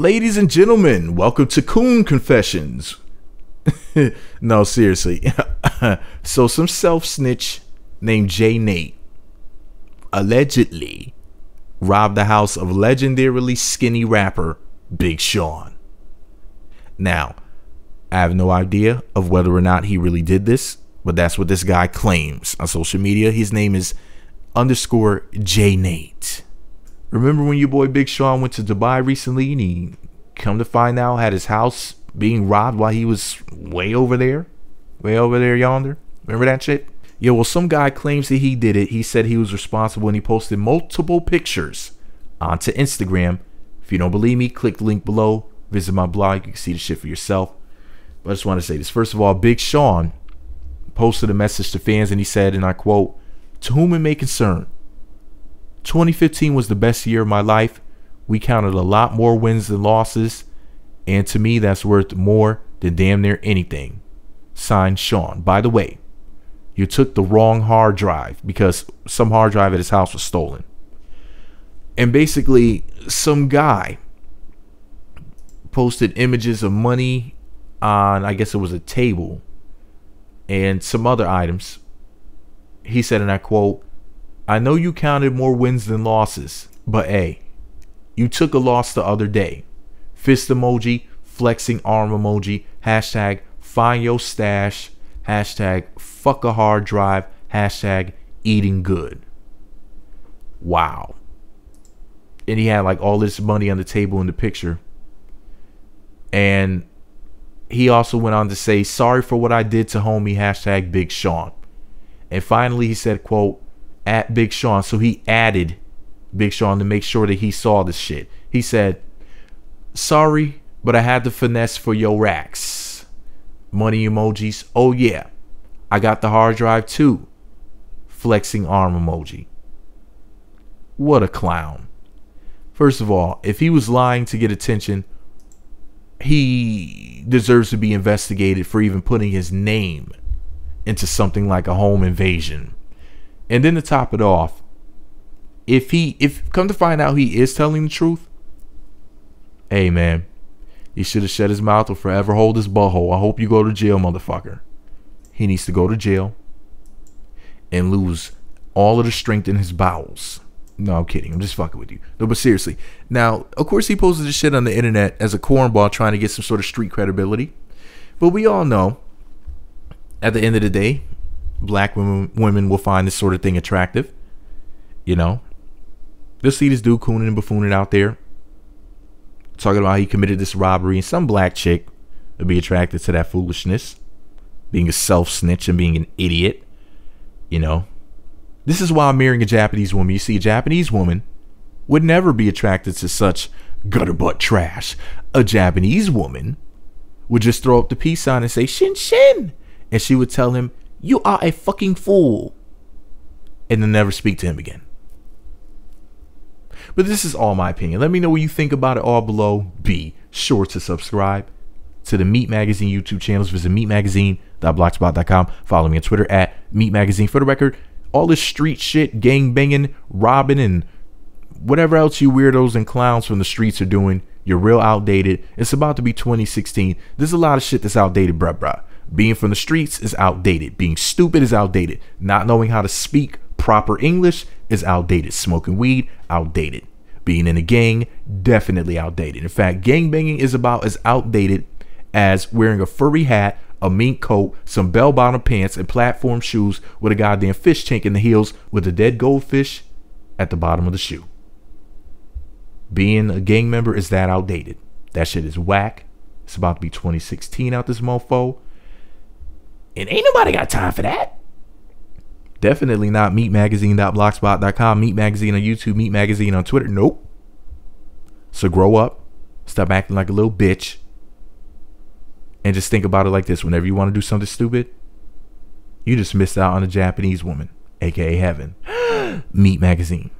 Ladies and gentlemen, welcome to Coon Confessions. no, seriously. so, some self snitch named Jay Nate allegedly robbed the house of legendarily skinny rapper Big Sean. Now, I have no idea of whether or not he really did this, but that's what this guy claims on social media. His name is underscore J Nate. Remember when your boy Big Sean went to Dubai recently and he come to find out had his house being robbed while he was way over there? Way over there yonder? Remember that shit? Yo, well, some guy claims that he did it. He said he was responsible and he posted multiple pictures onto Instagram. If you don't believe me, click the link below. Visit my blog. You can see the shit for yourself. But I just want to say this. First of all, Big Sean posted a message to fans and he said, and I quote, To whom it may concern, 2015 was the best year of my life. We counted a lot more wins than losses, and to me, that's worth more than damn near anything. Signed Sean. By the way, you took the wrong hard drive because some hard drive at his house was stolen. And basically, some guy posted images of money on, I guess it was a table, and some other items. He said, and I quote, I know you counted more wins than losses, but hey, you took a loss the other day. Fist emoji, flexing arm emoji, hashtag find your stash, hashtag fuck a hard drive, hashtag eating good. Wow. And he had like all this money on the table in the picture. And he also went on to say, sorry for what I did to homie, hashtag Big Sean. And finally he said, quote, at Big Sean. So he added Big Sean to make sure that he saw this shit. He said, Sorry, but I had to finesse for your racks. Money emojis. Oh, yeah. I got the hard drive too. Flexing arm emoji. What a clown. First of all, if he was lying to get attention, he deserves to be investigated for even putting his name into something like a home invasion. And then to top it off, if he if come to find out he is telling the truth, hey man, he should have shut his mouth or forever hold his butthole. I hope you go to jail, motherfucker. He needs to go to jail and lose all of the strength in his bowels. No, I'm kidding. I'm just fucking with you. No, but seriously. Now, of course, he posted this shit on the internet as a cornball trying to get some sort of street credibility. But we all know, at the end of the day, black women women will find this sort of thing attractive. You know, they'll see this dude cooning and buffooning out there, talking about how he committed this robbery, and some black chick will be attracted to that foolishness, being a self snitch and being an idiot. You know, this is why I'm marrying a Japanese woman. You see, a Japanese woman would never be attracted to such gutter butt trash. A Japanese woman would just throw up the peace sign and say shin shin, and she would tell him, you are a fucking fool. And then never speak to him again. But this is all my opinion. Let me know what you think about it all below. Be sure to subscribe to the Meet Magazine YouTube channels. Visit meetmagazine.blogspot.com. Follow me on Twitter at Meet Magazine. For the record, all this street shit, gang banging, robbing, and whatever else you weirdos and clowns from the streets are doing, you're real outdated. It's about to be 2016. There's a lot of shit that's outdated, bruh, bruh. Being from the streets is outdated. Being stupid is outdated. Not knowing how to speak proper English is outdated. Smoking weed, outdated. Being in a gang, definitely outdated. In fact, gang banging is about as outdated as wearing a furry hat, a mink coat, some bell bottom pants, and platform shoes with a goddamn fish tank in the heels with a dead goldfish at the bottom of the shoe. Being a gang member is that outdated. That shit is whack. It's about to be 2016 out this mofo. And ain't nobody got time for that. Definitely not meetmagazine.blogspot.com, Meet Magazine on YouTube, Meet Magazine on Twitter. Nope. So grow up, stop acting like a little bitch, and just think about it like this. Whenever you want to do something stupid, you just missed out on a Japanese woman, aka heaven. Meet Magazine.